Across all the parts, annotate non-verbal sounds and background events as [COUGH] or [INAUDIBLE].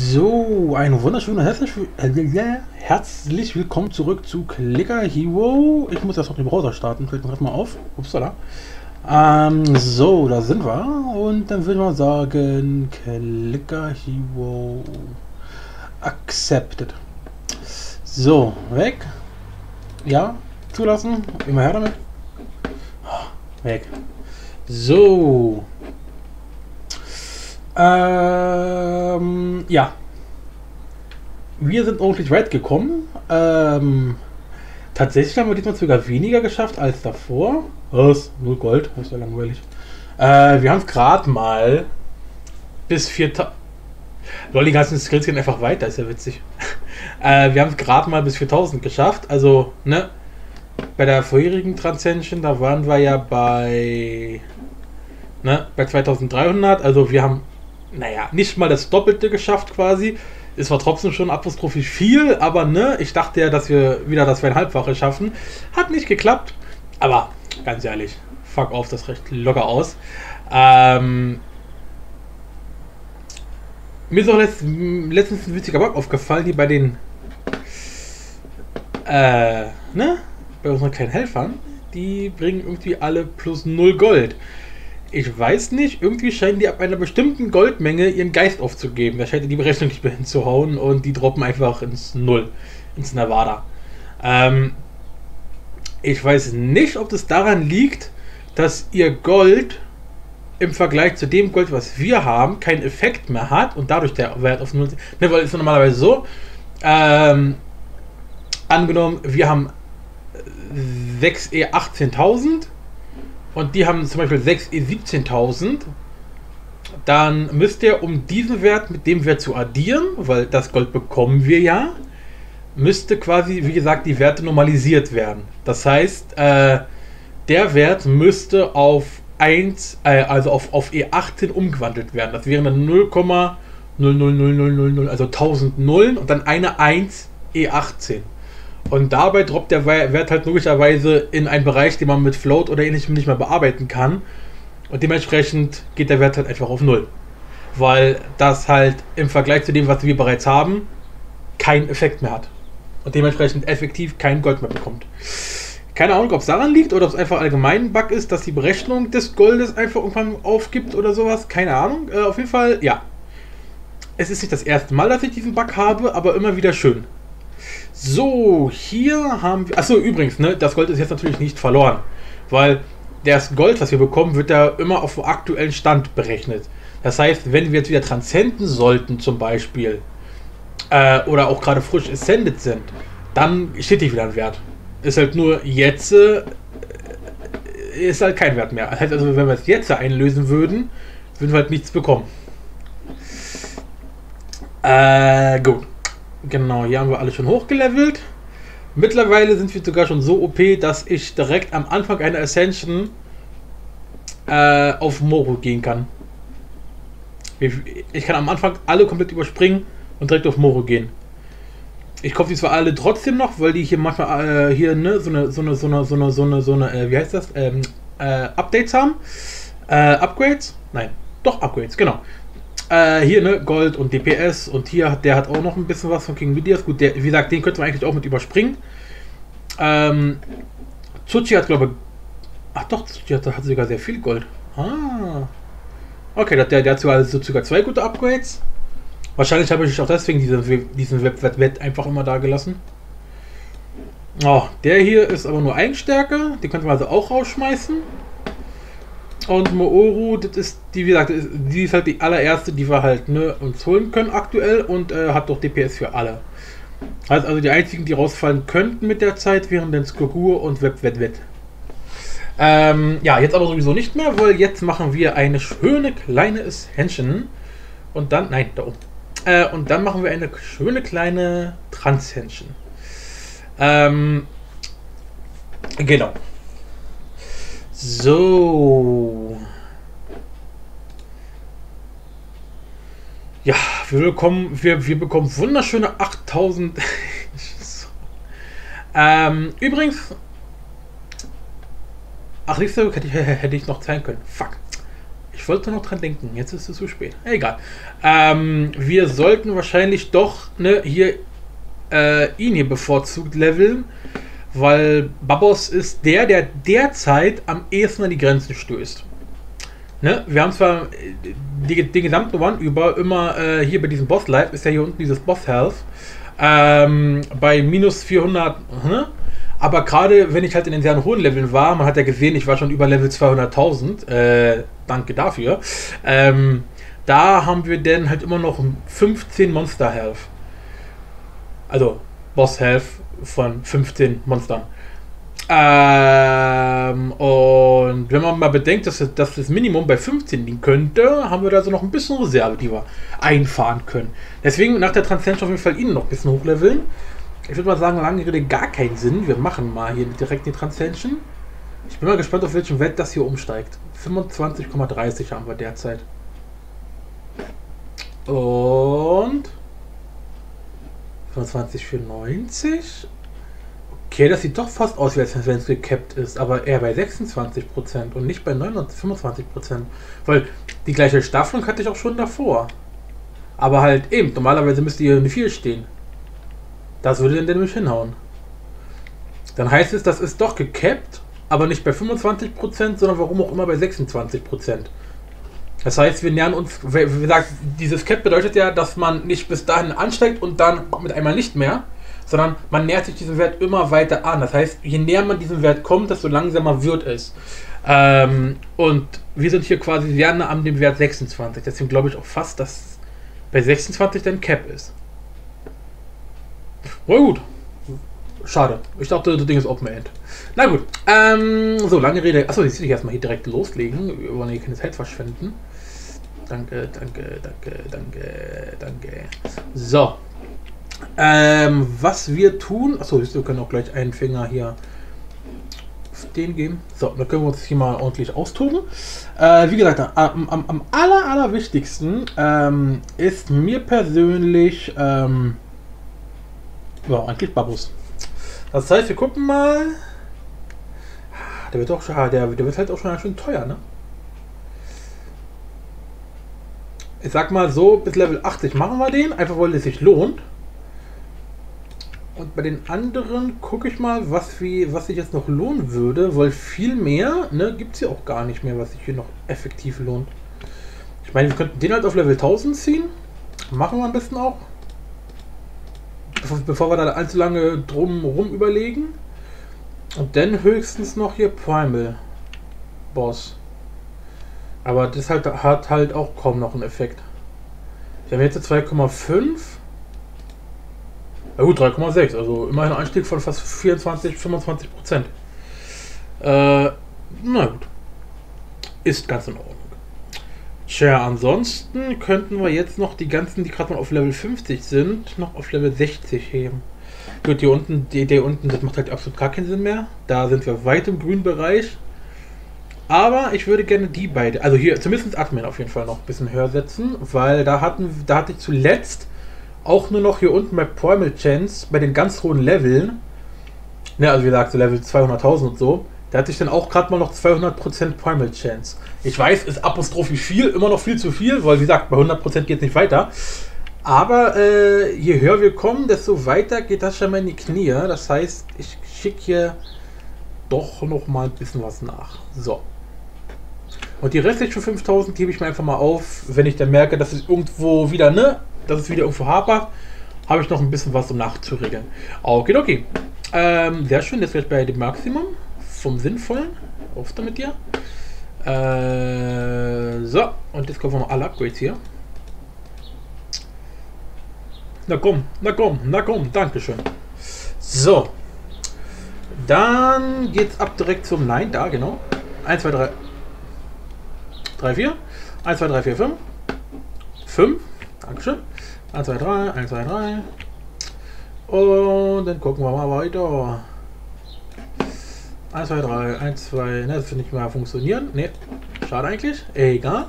So, ein wunderschöner herzlich, herzlich willkommen zurück zu Clicker Hero. Ich muss erst noch den Browser starten, gerade mal auf. Upsala. Ähm, so, da sind wir. Und dann würde ich mal sagen, Clicker Hero accepted. So, weg. Ja, zulassen. Immer her damit. Weg. So. Ähm, ja. Wir sind ordentlich weit gekommen. Ähm, tatsächlich haben wir diesmal sogar weniger geschafft als davor. Was? Null Gold? Das ist ja langweilig. Äh, wir haben es gerade mal bis 4000. Lol, die ganzen Skills gehen einfach weiter, ist ja witzig. [LAUGHS] äh, wir haben es gerade mal bis 4000 geschafft. Also, ne? Bei der vorherigen Transcension, da waren wir ja bei. Ne? Bei 2300. Also, wir haben naja, nicht mal das Doppelte geschafft quasi. Es war trotzdem schon apostrophisch viel, aber ne, ich dachte ja, dass wir wieder das zweieinhalbfache schaffen. Hat nicht geklappt, aber ganz ehrlich, fuck auf, das recht locker aus. Ähm, mir ist auch letzt, letztens ein witziger Bug aufgefallen, hier bei den, äh, ne, bei unseren kleinen Helfern. Die bringen irgendwie alle plus 0 Gold. Ich weiß nicht, irgendwie scheinen die ab einer bestimmten Goldmenge ihren Geist aufzugeben. Da scheint die Berechnung nicht mehr hinzuhauen und die droppen einfach ins Null, ins Nevada. Ähm, ich weiß nicht, ob das daran liegt, dass ihr Gold im Vergleich zu dem Gold, was wir haben, keinen Effekt mehr hat und dadurch der Wert auf Null. Ne, weil es normalerweise so, ähm, angenommen, wir haben 6E 18.000 und die haben zum Beispiel 6 E17.000, dann müsst ihr, um diesen Wert mit dem Wert zu addieren, weil das Gold bekommen wir ja, müsste quasi, wie gesagt, die Werte normalisiert werden. Das heißt, äh, der Wert müsste auf 1, äh, also auf, auf E18 umgewandelt werden. Das wären dann 0,00000, also 1000 Nullen und dann eine 1 E18. Und dabei droppt der Wert halt logischerweise in einen Bereich, den man mit Float oder ähnlichem nicht mehr bearbeiten kann. Und dementsprechend geht der Wert halt einfach auf Null. Weil das halt im Vergleich zu dem, was wir bereits haben, keinen Effekt mehr hat. Und dementsprechend effektiv kein Gold mehr bekommt. Keine Ahnung, ob es daran liegt oder ob es einfach allgemein ein Bug ist, dass die Berechnung des Goldes einfach irgendwann aufgibt oder sowas. Keine Ahnung. Äh, auf jeden Fall, ja. Es ist nicht das erste Mal, dass ich diesen Bug habe, aber immer wieder schön. So, hier haben wir. Achso, übrigens, ne, das Gold ist jetzt natürlich nicht verloren. Weil das Gold, was wir bekommen, wird da immer auf dem aktuellen Stand berechnet. Das heißt, wenn wir jetzt wieder transzenden sollten, zum Beispiel, äh, oder auch gerade frisch ascended sind, dann steht die wieder ein Wert. Ist halt nur jetzt, äh, ist halt kein Wert mehr. Das heißt also, wenn wir es jetzt einlösen würden, würden wir halt nichts bekommen. Äh, gut. Genau, hier haben wir alle schon hochgelevelt. Mittlerweile sind wir sogar schon so OP, dass ich direkt am Anfang einer Ascension äh, auf Moro gehen kann. Ich kann am Anfang alle komplett überspringen und direkt auf Moro gehen. Ich kaufe die zwar alle trotzdem noch, weil die hier manchmal äh, hier ne, so eine, so eine, so eine, so eine, so eine, so eine äh, wie heißt das, ähm, äh, Updates haben. Äh, Upgrades? Nein, doch Upgrades, genau. Äh, hier, ne, Gold und DPS und hier, der hat auch noch ein bisschen was von King Midias. Gut, der, wie gesagt, den könnte man eigentlich auch mit überspringen. Ähm, Tsuchi hat, glaube ich, ach doch, Tsuchi hat, hat sogar sehr viel Gold. Ah. Okay, der, der hat sogar, also sogar zwei gute Upgrades. Wahrscheinlich habe ich auch deswegen diesen, diesen Web-Wett einfach immer da gelassen. Oh, der hier ist aber nur ein Stärke. Den könnte man also auch rausschmeißen. Und Mooru, das ist, die, wie gesagt, die ist halt die allererste, die wir halt ne, uns holen können aktuell und äh, hat doch DPS für alle. Heißt also, die einzigen, die rausfallen könnten mit der Zeit, wären dann Skogur und Web Wet Wet. Ähm, ja, jetzt aber sowieso nicht mehr, weil jetzt machen wir eine schöne kleine Ascension. Und dann, nein, da oben. Äh, und dann machen wir eine schöne kleine Transcension. Ähm, genau. So. Ja, wir bekommen, wir, wir bekommen wunderschöne 8000. [LAUGHS] ähm, übrigens. Ach, nächste hätte ich, [LAUGHS] hätte ich noch zeigen können. Fuck. Ich Ich wollte noch dran denken, jetzt ist es zu spät. Egal. Ähm, wir sollten wahrscheinlich doch ne, hier äh, ihn hier bevorzugt leveln, weil Babos ist der, der derzeit am ehesten an die Grenzen stößt. Ne? Wir haben zwar äh, die, den gesamten One über immer äh, hier bei diesem Boss Life ist ja hier unten dieses Boss Health ähm, bei minus 400, ne? aber gerade wenn ich halt in den sehr hohen Leveln war, man hat ja gesehen, ich war schon über Level 200.000, äh, danke dafür, ähm, da haben wir dann halt immer noch 15 Monster Health. Also Boss Health von 15 Monstern. Ähm, und wenn man mal bedenkt, dass, dass das Minimum bei 15 liegen könnte, haben wir da so noch ein bisschen Reserve, die wir einfahren können. Deswegen nach der Transcension auf jeden Fall ihn noch ein bisschen hochleveln. Ich würde mal sagen, lange Rede gar keinen Sinn. Wir machen mal hier direkt die Transcension. Ich bin mal gespannt, auf welchem Wert das hier umsteigt. 25,30 haben wir derzeit. Und 25,94. Okay, das sieht doch fast aus, als wenn es gecapped ist, aber eher bei 26% und nicht bei 25%. Weil die gleiche Staffelung hatte ich auch schon davor. Aber halt eben, normalerweise müsste hier eine 4 stehen. Das würde dann nämlich hinhauen. Dann heißt es, das ist doch gecapped, aber nicht bei 25%, sondern warum auch immer bei 26%. Das heißt, wir nähern uns, wie gesagt, dieses Cap bedeutet ja, dass man nicht bis dahin ansteigt und dann mit einmal nicht mehr, sondern man nähert sich diesem Wert immer weiter an. Das heißt, je näher man diesem Wert kommt, desto langsamer wird es. Ähm, und wir sind hier quasi sehr nah an dem Wert 26. Deswegen glaube ich auch fast, dass bei 26 dann Cap ist. Na gut. Schade. Ich dachte, das Ding ist Open End. Na gut. Ähm, so, lange Rede. Achso, jetzt will ich erstmal hier direkt loslegen. Wir wollen hier keine Zeit verschwenden. Danke, danke, danke, danke, danke. So. Ähm, was wir tun. Achso, wir können auch gleich einen Finger hier auf den geben. So, dann können wir uns hier mal ordentlich austoben. Äh, wie gesagt, am, am, am aller, aller wichtigsten ähm, ist mir persönlich ähm, ja, eigentlich Babus. Das heißt, wir gucken mal. Der wird auch schon, der, der wird halt auch schon schön teuer, ne? Ich sag mal so, bis Level 80 machen wir den, einfach weil es sich lohnt. Und bei den anderen gucke ich mal, was, wie, was sich jetzt noch lohnen würde, weil viel mehr ne, gibt es hier auch gar nicht mehr, was sich hier noch effektiv lohnt. Ich meine, wir könnten den halt auf Level 1000 ziehen. Machen wir am besten auch. Bevor, wir da allzu lange drum rum überlegen. Und dann höchstens noch hier Primal Boss. Aber das halt, hat halt auch kaum noch einen Effekt. Wir haben jetzt 2,5. Na gut, 3,6. Also immerhin ein Anstieg von fast 24, 25 Prozent. Äh, na gut. Ist ganz in Ordnung. Tja, ansonsten könnten wir jetzt noch die ganzen, die gerade mal auf Level 50 sind, noch auf Level 60 heben. Gut, hier unten, die, die unten, das macht halt absolut gar keinen Sinn mehr. Da sind wir weit im grünen Bereich. Aber ich würde gerne die beide, also hier zumindest Admin auf jeden Fall noch ein bisschen höher setzen, weil da hatten, da hatte ich zuletzt auch nur noch hier unten bei Primal Chance, bei den ganz hohen Leveln, ne, also wie gesagt, so Level 200.000 und so, da hatte ich dann auch gerade mal noch 200% Primal Chance. Ich weiß, ist Apostrophe viel, immer noch viel zu viel, weil wie gesagt, bei 100% geht es nicht weiter. Aber äh, je höher wir kommen, desto weiter geht das schon mal in die Knie. Das heißt, ich schicke hier doch noch mal ein bisschen was nach. So. Und die restlichen 5000 gebe ich mir einfach mal auf, wenn ich dann merke, dass es irgendwo wieder, ne, dass es wieder irgendwo hapert, habe ich noch ein bisschen was um nachzuregeln. Okay, okay. Ähm, sehr schön, jetzt gleich bei dem Maximum vom Sinnvollen. Auf damit dir. Äh, so, und jetzt kommen wir mal alle Upgrades hier. Na komm, na komm, na komm, Dankeschön. So. Dann geht's ab direkt zum Nein, da, genau. 1, 2, 3. 3, 4. 1, 2, 3, 4, 5. 5. Dankeschön. 1, 2, 3, 1, 2, 3. Und dann gucken wir mal weiter. 1, 2, 3, 1, 2, ne, das wird nicht mehr funktionieren. Ne, schade eigentlich. Egal.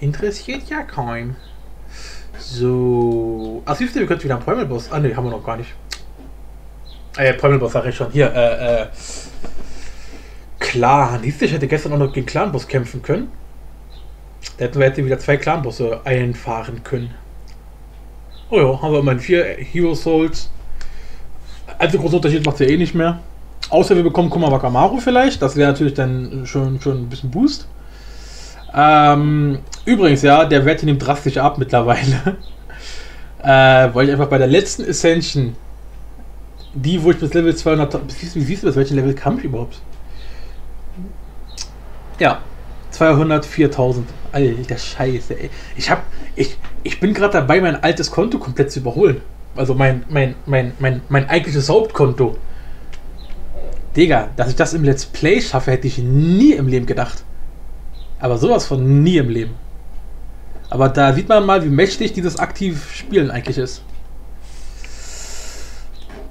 Interessiert ja kein. So. Ach, siehst du, wir können wieder einen Primal Boss. Ah, ne, haben wir noch gar nicht. Äh, Primal sag ich schon. Hier, äh, äh. Klar, siehst du, ich hätte gestern auch noch gegen Clan Boss kämpfen können. Da hätten wir jetzt wieder zwei Clan-Bosse einfahren können. Oh ja, haben wir immerhin vier Hero Souls. Also großen Unterschied macht es ja eh nicht mehr. Außer wir bekommen Kumawakamaru vielleicht. Das wäre natürlich dann schon, schon ein bisschen Boost. Ähm, übrigens, ja, der Wert nimmt drastisch ab mittlerweile. [LAUGHS] äh, weil ich einfach bei der letzten Ascension, die, wo ich bis Level 200. Wie siehst du, bis welchen Level kam ich überhaupt? Ja, 204.000. Alter Scheiße, ey. Ich hab. Ich, ich bin gerade dabei, mein altes Konto komplett zu überholen. Also mein, mein, mein, mein, mein eigentliches Hauptkonto. Digga, dass ich das im Let's Play schaffe, hätte ich nie im Leben gedacht. Aber sowas von nie im Leben. Aber da sieht man mal, wie mächtig dieses aktiv Spielen eigentlich ist.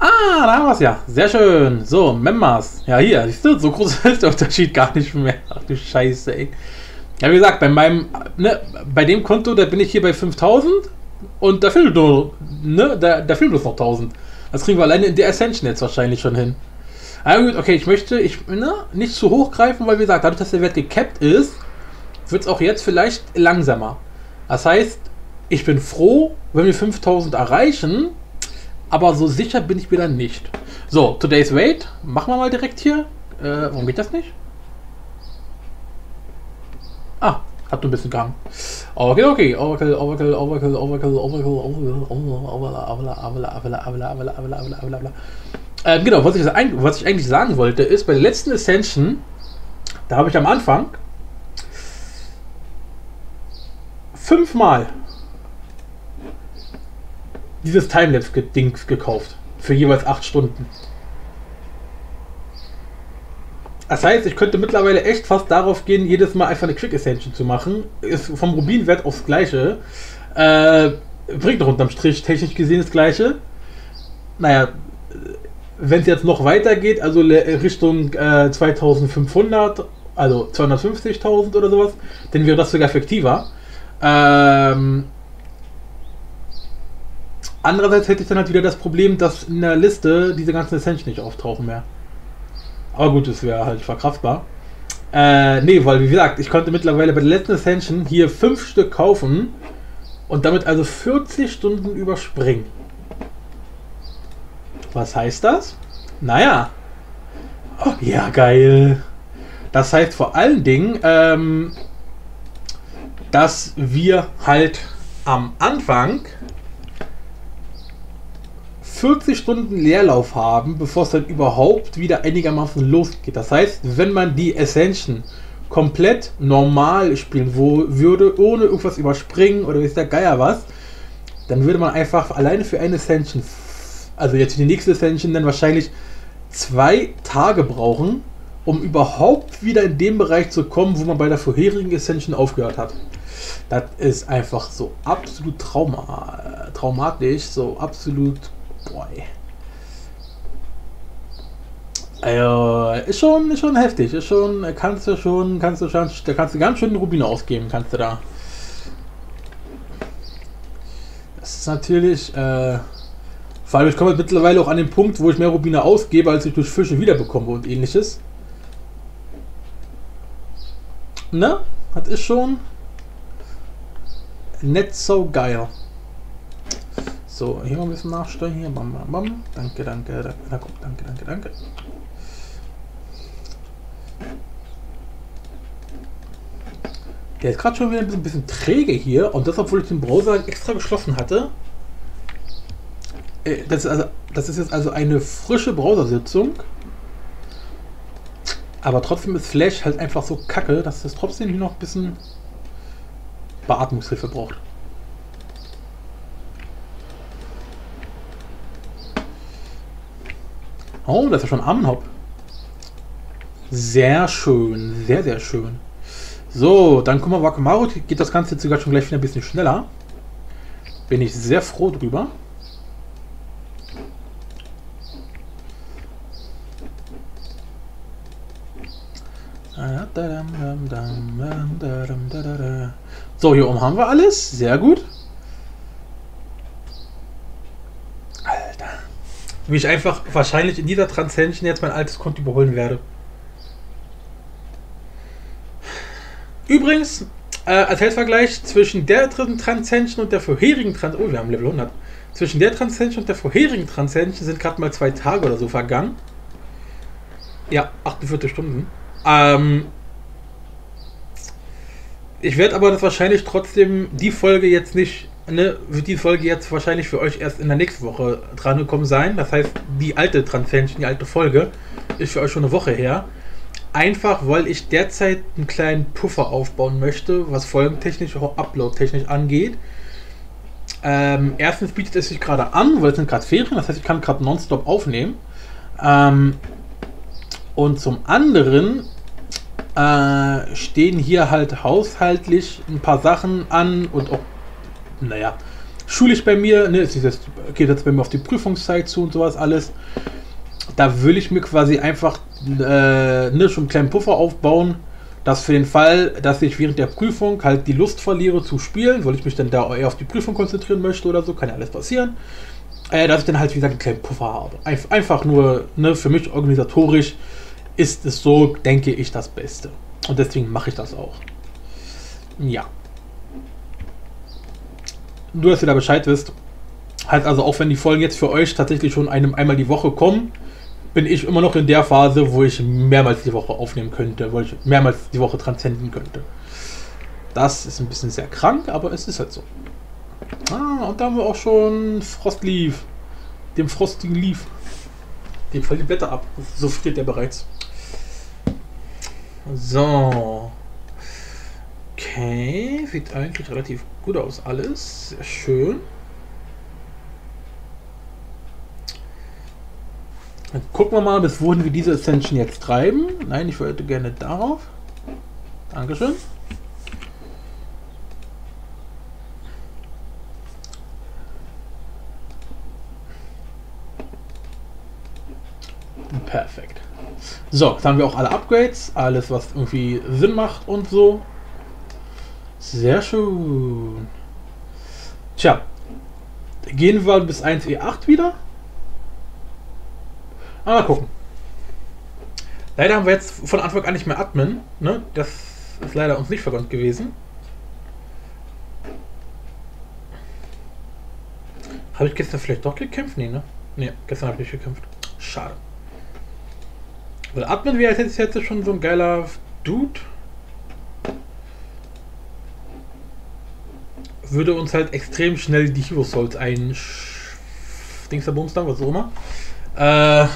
Ah, da haben wir es ja. Sehr schön. So, Members. Ja, hier, siehst du, so groß ist [LAUGHS] der Unterschied gar nicht mehr. Ach du Scheiße, ey. Ja, wie gesagt, bei meinem, ne, bei dem Konto, da bin ich hier bei 5000 und da fehlt nur, ne, da, da fehlen bloß noch 1000. Das kriegen wir alleine in der Ascension jetzt wahrscheinlich schon hin. Aber gut, okay, ich möchte ich, ne, nicht zu hoch greifen, weil wie gesagt, dadurch, dass der Wert gecapped ist, wird es auch jetzt vielleicht langsamer. Das heißt, ich bin froh, wenn wir 5000 erreichen, aber so sicher bin ich mir dann nicht. So, Today's Wait, machen wir mal direkt hier. Äh, warum geht das nicht? Ah, hat ein bisschen gegangen. Okay, okay. Oracle, Oracle, Oracle, Oracle, Oracle, Oracle, Oracle, ähm, genau, was ich, was ich eigentlich sagen wollte, ist, bei der letzten Ascension, da habe ich am Anfang fünfmal dieses Timelapse-Dings gekauft. Für jeweils acht Stunden. Das heißt, ich könnte mittlerweile echt fast darauf gehen, jedes Mal einfach eine Quick Ascension zu machen. Ist vom Rubinwert aufs gleiche. Äh, bringt doch unterm Strich technisch gesehen das gleiche. Naja, wenn es jetzt noch weitergeht, also Richtung äh, 2500, also 250.000 oder sowas, dann wäre das sogar effektiver. Ähm, andererseits hätte ich dann halt wieder das Problem, dass in der Liste diese ganzen Ascension nicht auftauchen mehr. Aber gut, das wäre halt verkraftbar. Äh, nee, weil wie gesagt, ich konnte mittlerweile bei der letzten Ascension hier 5 Stück kaufen und damit also 40 Stunden überspringen. Was heißt das? Naja. Oh, ja, geil. Das heißt vor allen Dingen, ähm, dass wir halt am Anfang 40 Stunden Leerlauf haben, bevor es dann überhaupt wieder einigermaßen losgeht. Das heißt, wenn man die Ascension komplett normal spielen würde, ohne irgendwas überspringen oder ist der Geier was, dann würde man einfach alleine für eine Ascension, also jetzt die nächste Ascension, dann wahrscheinlich zwei Tage brauchen, um überhaupt wieder in den Bereich zu kommen, wo man bei der vorherigen Ascension aufgehört hat. Das ist einfach so absolut trauma, traumatisch, so absolut Boy. Also, ist schon, ist schon heftig. Ist schon, kannst du schon, kannst du schon, da kannst du ganz schön Rubine ausgeben, kannst du da. Das ist natürlich, äh, vor allem ich komme mittlerweile auch an den Punkt, wo ich mehr Rubine ausgebe, als ich durch Fische wiederbekomme und ähnliches. Ne? Das ist schon nicht so geil. So, hier mal ein bisschen nachsteuern. Hier, bam, bam, bam. Danke, danke, danke, danke, danke, danke. Der ist gerade schon wieder ein bisschen, bisschen, träge hier und das, obwohl ich den Browser extra geschlossen hatte. Äh, das ist, also, das ist jetzt also eine frische Browsersitzung. Aber trotzdem ist Flash halt einfach so kacke, dass es trotzdem hier noch ein bisschen Beatmungshilfe braucht. Oh, das ist schon Amenhop. Sehr schön, sehr, sehr schön. So, dann guck mal, Wakamaru geht das Ganze jetzt sogar schon gleich wieder ein bisschen schneller. Bin ich sehr froh drüber. So, hier oben haben wir alles. Sehr gut. Wie ich einfach wahrscheinlich in dieser Transcension jetzt mein altes Konto überholen werde. Übrigens, äh, als Health-Vergleich zwischen der dritten Transcension und der vorherigen Transcension. Oh, wir haben Level 100. Zwischen der Transcension und der vorherigen Transcension sind gerade mal zwei Tage oder so vergangen. Ja, 48 Stunden. Ähm, ich werde aber das wahrscheinlich trotzdem die Folge jetzt nicht, ne, wird die Folge jetzt wahrscheinlich für euch erst in der nächsten Woche dran gekommen sein. Das heißt, die alte Transcension, die alte Folge, ist für euch schon eine Woche her. Einfach, weil ich derzeit einen kleinen Puffer aufbauen möchte, was folgentechnisch, auch upload-technisch angeht. Ähm, erstens bietet es sich gerade an, weil es sind gerade Ferien, das heißt, ich kann gerade nonstop aufnehmen. Ähm, und zum anderen äh, stehen hier halt haushaltlich ein paar Sachen an und auch, naja, schulisch bei mir, ne, es jetzt, geht jetzt bei mir auf die Prüfungszeit zu und sowas alles. Da will ich mir quasi einfach äh, ne, schon einen kleinen Puffer aufbauen, dass für den Fall, dass ich während der Prüfung halt die Lust verliere zu spielen, weil ich mich dann da eher auf die Prüfung konzentrieren möchte oder so, kann ja alles passieren, äh, dass ich dann halt, wie gesagt, einen kleinen Puffer habe. Einf einfach nur ne, für mich organisatorisch ist es so, denke ich, das Beste. Und deswegen mache ich das auch. Ja. Nur, dass ihr da Bescheid wisst. Heißt also, auch wenn die Folgen jetzt für euch tatsächlich schon einem, einmal die Woche kommen, bin ich immer noch in der Phase, wo ich mehrmals die Woche aufnehmen könnte, wo ich mehrmals die Woche transzenden könnte. Das ist ein bisschen sehr krank, aber es ist halt so. Ah, und da haben wir auch schon Frostleaf. Dem frostigen Leaf. Dem fallen die Blätter ab. So friert er bereits. So. Okay, sieht eigentlich relativ gut aus alles. Sehr schön. Dann gucken wir mal, bis wohin wir diese Ascension jetzt treiben. Nein, ich wollte gerne darauf. Dankeschön. Perfekt. So, jetzt haben wir auch alle Upgrades, alles was irgendwie Sinn macht und so. Sehr schön. Tja, gehen wir bis 1E8 wieder. Ah, mal gucken. Leider haben wir jetzt von Anfang an nicht mehr Admin. Ne? Das ist leider uns nicht vergönnt gewesen. Habe ich gestern vielleicht doch gekämpft? Nee, ne? Ne, gestern habe ich nicht gekämpft. Schade. Weil Admin wäre jetzt, jetzt schon so ein geiler Dude. Würde uns halt extrem schnell die Hero Souls ein Dingsterbumster, was auch immer. Äh,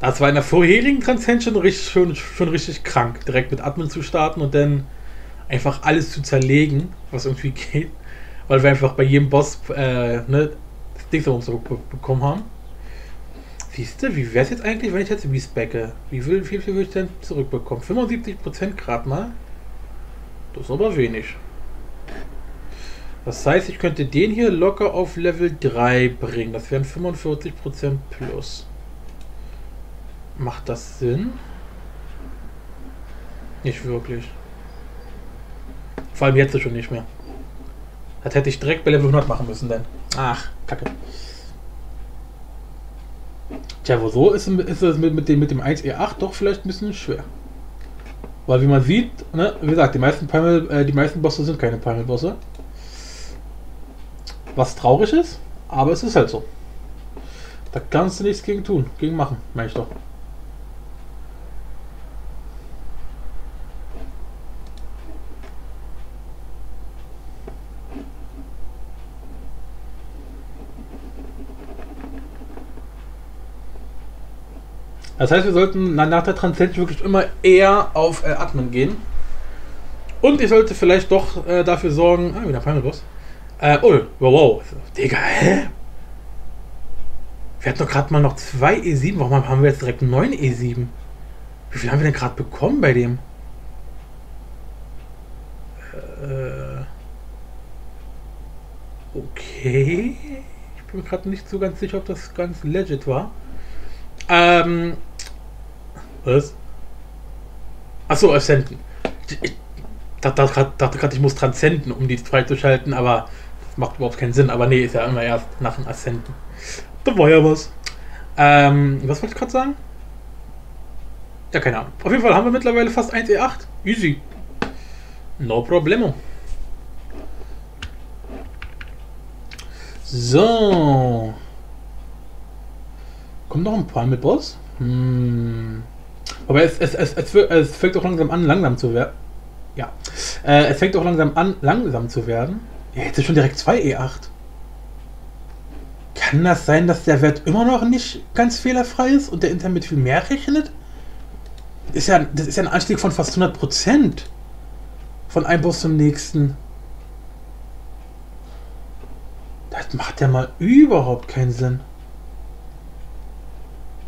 das war in der vorherigen Transcension richtig, schon, schon richtig krank, direkt mit Admin zu starten und dann einfach alles zu zerlegen, was irgendwie [LAUGHS] geht. Weil wir einfach bei jedem Boss äh, ne, das Dingsterbumster bekommen haben. Siehst du, wie wäre es jetzt eigentlich, wenn ich jetzt respecke? Wie viel, viel, viel würde ich denn zurückbekommen? 75% gerade mal? Das ist aber wenig. Das heißt, ich könnte den hier locker auf Level 3 bringen. Das wären 45% plus. Macht das Sinn? Nicht wirklich. Vor allem jetzt schon nicht mehr. Das hätte ich direkt bei Level 100 machen müssen, denn. Ach, kacke. Tja, wo so ist, ist es mit, mit, dem, mit dem 1E8 doch vielleicht ein bisschen schwer. Weil wie man sieht, ne, wie gesagt, die meisten, Primal, äh, die meisten Bosse sind keine Primal-Bosse. Was traurig ist, aber es ist halt so. Da kannst du nichts gegen tun, gegen machen, meine ich doch. Das heißt, wir sollten nach der Transzendenz wirklich immer eher auf äh, Admin gehen. Und ich sollte vielleicht doch äh, dafür sorgen. Ah, wieder Final Boss. Äh, oh, wow, wow. Digga, hä? Wir hatten doch gerade mal noch zwei E7. Warum haben wir jetzt direkt 9 E7? Wie viel haben wir denn gerade bekommen bei dem? Äh, okay. Ich bin gerade nicht so ganz sicher, ob das ganz legit war. Ähm. Was? Achso, Ascenten. Ich dachte gerade, ich muss Transzenden, um die freizuschalten, aber macht überhaupt keinen Sinn. Aber nee, ist ja immer erst nach dem Ascenten. Da war ja was. Ähm, was wollte ich gerade sagen? Ja, keine Ahnung. Auf jeden Fall haben wir mittlerweile fast 1E8. Easy. No problemo. So. Kommt noch ein Primal Boss? Hm. Aber es, es, es, es, es fängt auch langsam an, langsam zu werden. Ja. Äh, es fängt auch langsam an, langsam zu werden. Jetzt ist schon direkt 2 E8. Kann das sein, dass der Wert immer noch nicht ganz fehlerfrei ist und der intern mit viel mehr rechnet? Ist ja, das ist ja ein Anstieg von fast 100%. Von einem Boss zum nächsten. Das macht ja mal überhaupt keinen Sinn.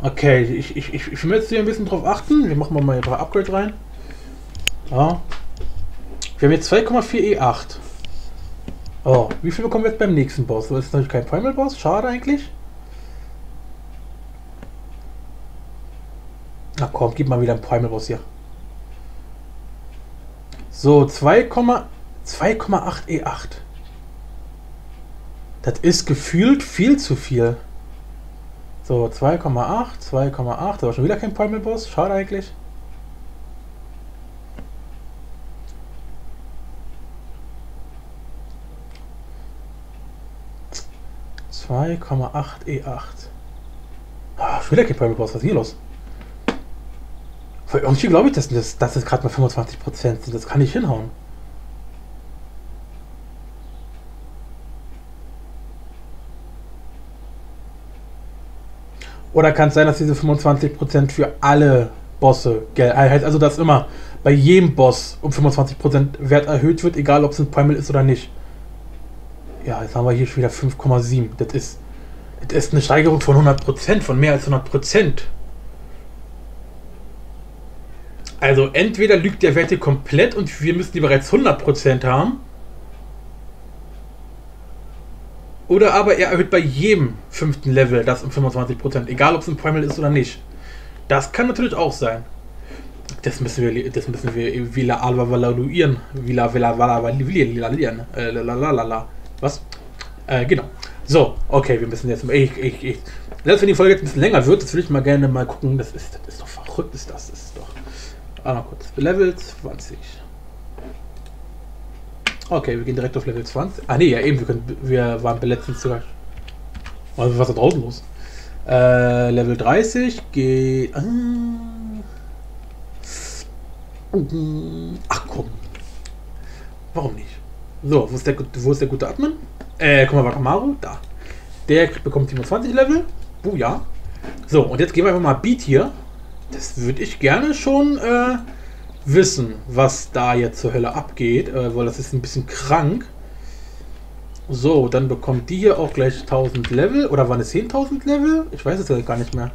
Okay, ich, ich, ich, ich will hier ein bisschen drauf achten. Wir machen mal ein paar Upgrade rein. Ja. Wir haben jetzt 2,4 E8. Oh, wie viel bekommen wir jetzt beim nächsten Boss? Das ist natürlich kein Primal Boss. Schade eigentlich. Na komm, gib mal wieder ein Primal Boss hier. So, 2,8 E8. Das ist gefühlt viel zu viel. So, 2,8, 2,8. Das war schon wieder kein Primal Boss. Schade eigentlich. Zwei Komma acht E8. Ah, kein Primal Boss. Was ist hier los? Weil irgendwie glaube ich, dass das, dass das gerade mal 25% sind. Das kann nicht hinhauen. Oder kann es sein, dass diese 25% für alle Bosse gelten? Heißt also, dass immer bei jedem Boss um 25% Wert erhöht wird, egal ob es ein Primal ist oder nicht. Ja, jetzt haben wir hier schon wieder 5,7. Das ist, das ist eine Steigerung von 100%, von mehr als 100%. Also entweder lügt der Wert hier komplett und wir müssen die bereits 100% haben. Oder aber er erhöht bei jedem fünften Level das um 25%, egal ob es ein Primal ist oder nicht. Das kann natürlich auch sein. Das müssen wir, das müssen wir vila evaluieren. Vila, vila, vila, vila, Was? Äh, genau. So, okay, wir müssen jetzt. Ich, ich, ich. Selbst wenn die Folge jetzt ein bisschen länger wird, das will ich mal gerne mal gucken. Das ist, das ist doch verrückt, ist das. Ist doch. Ah, mal kurz. Level 20. Okay, wir gehen direkt auf Level 20. Ah, nee, ja, eben. Wir, können, wir waren letztens sogar. Was ist da draußen los? Äh, Level 30 geht. Äh, ach komm. Warum nicht? So, wo ist der, wo ist der gute Admin? Äh, guck mal, Wakamaru, da. Der bekommt 27 Level. Oh ja. So, und jetzt gehen wir einfach mal Beat hier. Das würde ich gerne schon äh, wissen, was da jetzt zur Hölle abgeht, äh, weil das ist ein bisschen krank. So, dann bekommt die hier auch gleich 1000 Level. Oder waren es 10.000 Level? Ich weiß es gar nicht mehr.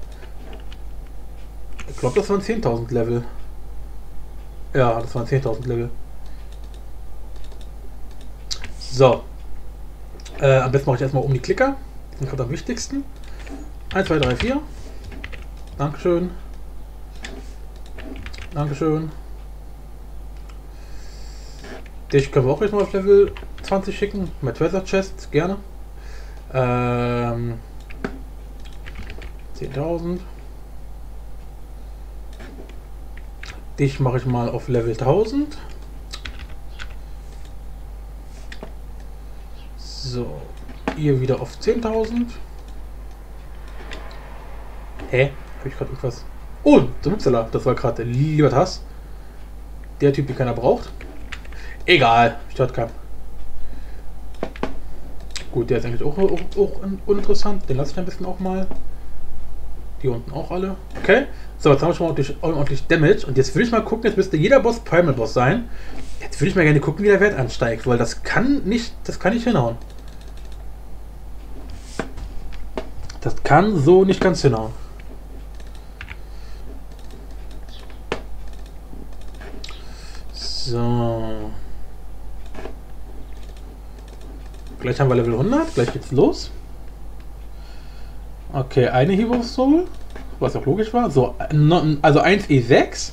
Ich glaube, das waren 10.000 Level. Ja, das waren 10.000 Level. So. Äh, am besten mache ich erstmal um die Klicker. Sind gerade am wichtigsten. 1, 2, 3, 4. Dankeschön. Dankeschön. Dich können wir auch jetzt mal auf Level 20 schicken. Mit Treasure Chest, gerne. Ähm, 10.000. Dich mache ich mal auf Level 1000. So, ihr wieder auf 10.000. Hä? Habe ich gerade irgendwas? Oh, Upsala, das war gerade Libertas. Der Typ, den keiner braucht. Egal, stört keinen. Gut, der ist eigentlich auch, auch, auch uninteressant. Den lasse ich ein bisschen auch mal. Die unten auch alle. Okay. So, jetzt haben wir schon mal ordentlich, ordentlich Damage. Und jetzt will ich mal gucken, jetzt müsste jeder Boss Primal Boss sein. Jetzt will ich mal gerne gucken, wie der Wert ansteigt, weil das kann nicht, das kann nicht hinhauen. Das kann so nicht ganz hinhauen. So. Gleich haben wir Level 100, gleich geht's los. Okay, eine Hero Soul, was auch logisch war. So, also 1 E6.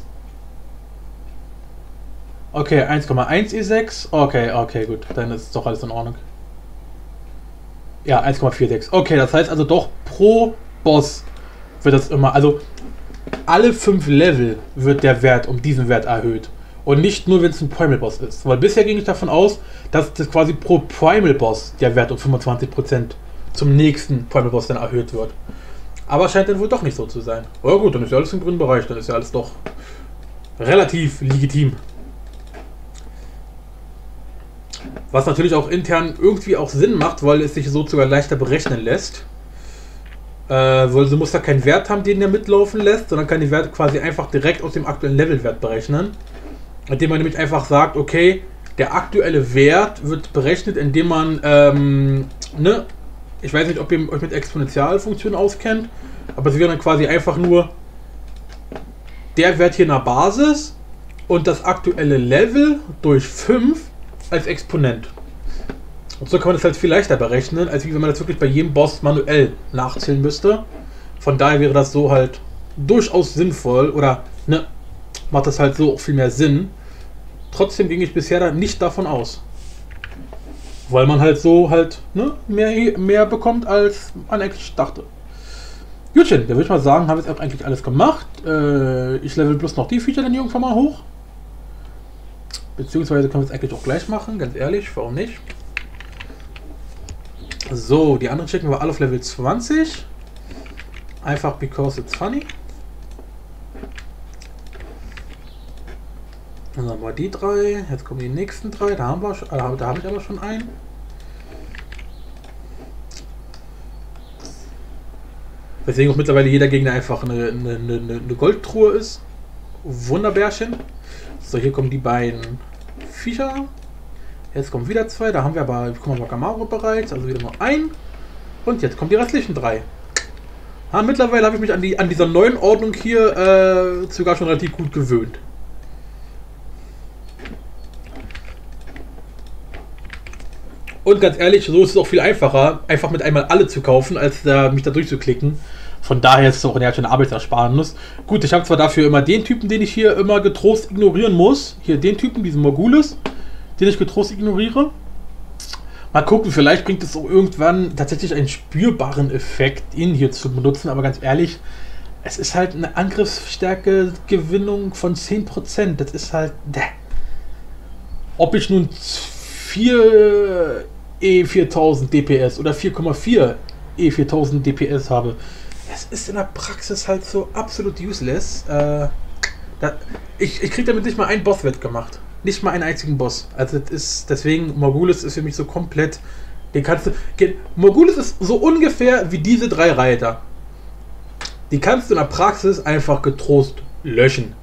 Okay, 1,1 E6. Okay, okay, gut. Dann ist doch alles in Ordnung. Ja, 1,46. Okay, das heißt also doch pro Boss wird das immer, also alle 5 Level wird der Wert um diesen Wert erhöht. Und nicht nur, wenn es ein Primal-Boss ist. Weil bisher ging ich davon aus, dass das quasi pro Primal-Boss der Wert um 25% zum nächsten Primal-Boss dann erhöht wird. Aber scheint dann wohl doch nicht so zu sein. Aber gut, dann ist ja alles im grünen Bereich. Dann ist ja alles doch relativ legitim. Was natürlich auch intern irgendwie auch Sinn macht, weil es sich so sogar leichter berechnen lässt. Äh, weil sie muss da keinen Wert haben, den der mitlaufen lässt, sondern kann die Werte quasi einfach direkt aus dem aktuellen Levelwert berechnen. Indem man nämlich einfach sagt, okay, der aktuelle Wert wird berechnet, indem man, ähm, ne, ich weiß nicht, ob ihr euch mit Exponentialfunktionen auskennt, aber sie wäre dann quasi einfach nur der Wert hier in der Basis und das aktuelle Level durch 5 als Exponent. Und so kann man das halt viel leichter berechnen, als wenn man das wirklich bei jedem Boss manuell nachzählen müsste. Von daher wäre das so halt durchaus sinnvoll oder ne, macht das halt so auch viel mehr Sinn. Trotzdem ging ich bisher da nicht davon aus. Weil man halt so halt ne, mehr, mehr bekommt, als man eigentlich dachte. Gutchen, da würde ich mal sagen, habe ich jetzt eigentlich alles gemacht. Äh, ich level bloß noch die Feature dann irgendwann mal hoch. Beziehungsweise können wir es eigentlich auch gleich machen, ganz ehrlich, warum nicht? So, die anderen checken wir alle auf Level 20. Einfach because it's funny. Dann haben wir die drei. Jetzt kommen die nächsten drei. Da haben wir, äh, da habe ich aber schon einen. Weswegen auch mittlerweile jeder Gegner einfach eine, eine, eine, eine Goldtruhe ist. Wunderbärchen. So, hier kommen die beiden Viecher. Jetzt kommen wieder zwei. Da haben wir aber, guck mal, Gamaro bereits. Also wieder nur ein. Und jetzt kommen die restlichen drei. Ah, mittlerweile habe ich mich an, die, an dieser neuen Ordnung hier äh, sogar schon relativ gut gewöhnt. Und ganz ehrlich, so ist es auch viel einfacher, einfach mit einmal alle zu kaufen, als da, mich da durchzuklicken. Von daher ist es auch eine schöne Arbeitsersparnis. Gut, ich habe zwar dafür immer den Typen, den ich hier immer getrost ignorieren muss. Hier den Typen, diesen Morgulis, den ich getrost ignoriere. Mal gucken, vielleicht bringt es auch irgendwann tatsächlich einen spürbaren Effekt, ihn hier zu benutzen. Aber ganz ehrlich, es ist halt eine Angriffsstärke-Gewinnung von 10%. Das ist halt... Däh. Ob ich nun 4 E4000 DPS oder 4,4 E4000 DPS habe. Ist in der Praxis halt so absolut useless. Äh, da, ich, ich krieg damit nicht mal einen Boss wettgemacht. Nicht mal einen einzigen Boss. Also das ist, deswegen, Morgulis ist für mich so komplett. Den kannst du. Morgulis ist so ungefähr wie diese drei Reiter. Die kannst du in der Praxis einfach getrost löschen.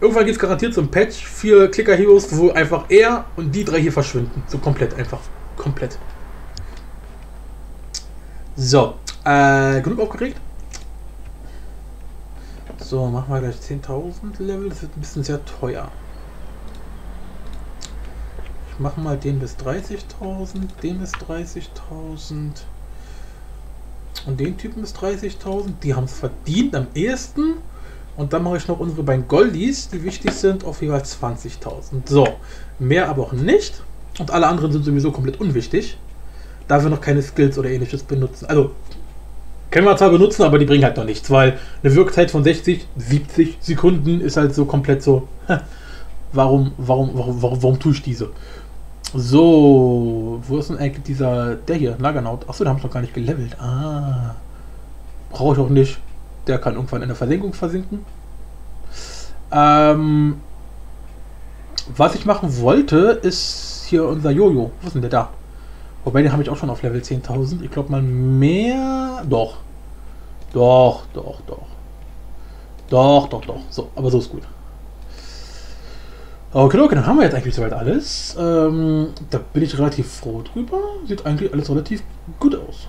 Irgendwann gibt es garantiert so ein Patch für Clicker Heroes, wo einfach er und die drei hier verschwinden. So komplett einfach. Komplett. So. Äh, genug aufgeregt? So, machen wir gleich 10.000 Level. Das wird ein bisschen sehr teuer. Ich mache mal den bis 30.000, den bis 30.000 und den Typen bis 30.000. Die haben es verdient am ehesten. Und dann mache ich noch unsere beiden Goldies, die wichtig sind, auf jeweils 20.000. So, mehr aber auch nicht. Und alle anderen sind sowieso komplett unwichtig, da wir noch keine Skills oder ähnliches benutzen. Also, können wir zwar benutzen, aber die bringen halt noch nichts, weil eine Wirkzeit von 60, 70 Sekunden ist halt so komplett so, warum, warum, warum, warum, warum tue ich diese? So, wo ist denn eigentlich dieser, der hier, Lagernaut? Achso, da haben wir noch gar nicht gelevelt. Ah, brauche ich auch nicht. Der kann irgendwann in der Versenkung versinken. Ähm, was ich machen wollte, ist hier unser Jojo. Wo ist denn der da? Wobei, den habe ich auch schon auf Level 10.000. Ich glaube mal mehr. Doch. Doch, doch, doch. Doch, doch, doch. So, aber so ist gut. Okay, okay, dann haben wir jetzt eigentlich soweit alles. Ähm, da bin ich relativ froh drüber. Sieht eigentlich alles relativ gut aus.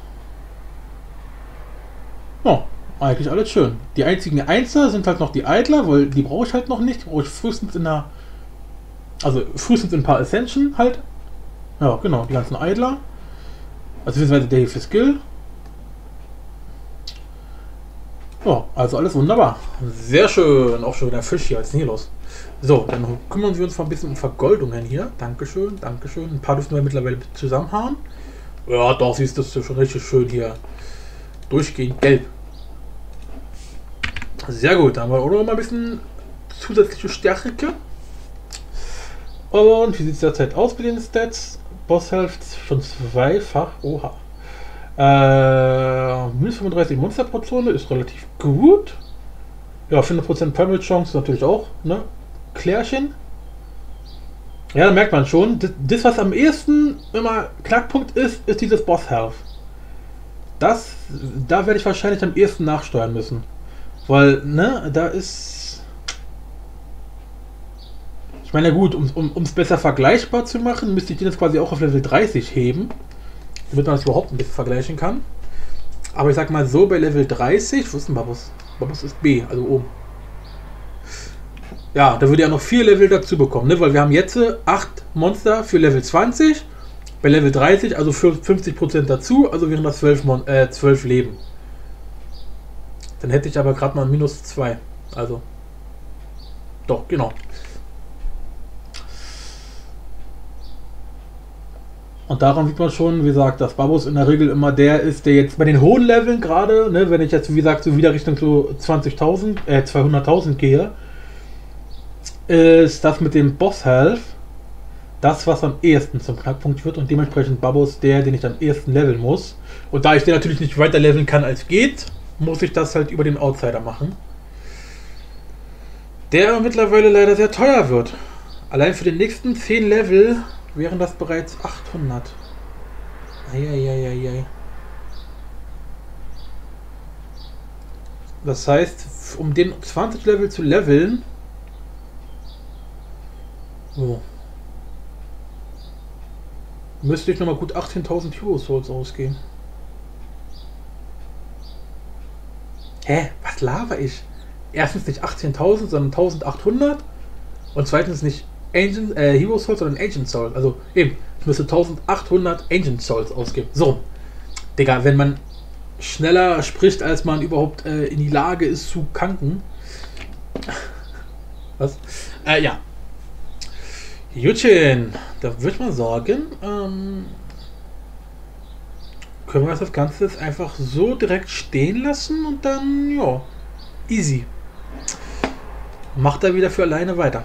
Oh, eigentlich alles schön. Die einzigen Einser sind halt noch die Eitler, weil die brauche ich halt noch nicht. Die brauche ich frühestens in der. Also frühestens in ein paar Ascension halt. Ja, genau, die ganzen Eitler. Also beziehungsweise der hier für Skill. Ja, also alles wunderbar. Sehr schön. Auch schon wieder Fisch hier als Nilos. So, dann kümmern wir uns mal ein bisschen um Vergoldungen hier. Dankeschön, Dankeschön. Ein paar dürften wir mittlerweile zusammen haben. Ja, doch, siehst du, schon richtig schön hier. Durchgehend gelb. Sehr gut, dann haben wir auch noch mal ein bisschen zusätzliche Stärke. Und wie sieht es derzeit aus mit den Stats? Boss Health schon zweifach. Oha. Äh, minus 35 Monster pro Zone ist relativ gut. Ja, 100% Permit Chance natürlich auch, ne? Klärchen. Ja, da merkt man schon, das, das, was am ehesten immer Knackpunkt ist, ist dieses Boss Health. Das, da werde ich wahrscheinlich am ehesten nachsteuern müssen. Weil, ne, da ist. Ich meine, gut, um es um, besser vergleichbar zu machen, müsste ich den jetzt quasi auch auf Level 30 heben damit man das überhaupt ein bisschen vergleichen kann. Aber ich sag mal so, bei Level 30, wo ist denn Babus? Babus ist B, also oben. Ja, da würde er noch vier Level dazu bekommen, ne? weil wir haben jetzt 8 Monster für Level 20, bei Level 30, also für 50% dazu, also wären das 12, Mon äh, 12 Leben. Dann hätte ich aber gerade mal minus 2. Also. Doch, genau. Und daran sieht man schon, wie gesagt, dass Babus in der Regel immer der ist, der jetzt bei den hohen Leveln gerade, ne, wenn ich jetzt, wie gesagt, so wieder Richtung so 20.000, äh, 200.000 gehe, ist das mit dem Boss Health das, was am ehesten zum Knackpunkt wird und dementsprechend Babus der, den ich am ehesten leveln muss. Und da ich den natürlich nicht weiter leveln kann als geht, muss ich das halt über den Outsider machen. Der mittlerweile leider sehr teuer wird. Allein für den nächsten 10 Level wären das bereits 800. Eieieiei. Das heißt, um den 20 Level zu leveln. Oh, müsste ich nochmal gut 18.000 Hero Souls ausgeben. Hä? Was laber ich? Erstens nicht 18.000, sondern 1.800. Und zweitens nicht Agent, äh, Hero Souls oder ein Agent Soul. Also eben, ich müsste 1800 Agent Souls ausgeben. So. Digga, wenn man schneller spricht, als man überhaupt äh, in die Lage ist zu kanken. [LAUGHS] Was? Äh, ja. Jutchen, da würde ich mal sagen, ähm, können wir das Ganze jetzt einfach so direkt stehen lassen und dann, ja, easy. Macht er wieder für alleine weiter.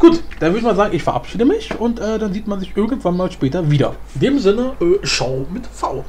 Gut, dann würde ich mal sagen, ich verabschiede mich und äh, dann sieht man sich irgendwann mal später wieder. In dem Sinne, äh, schau mit V.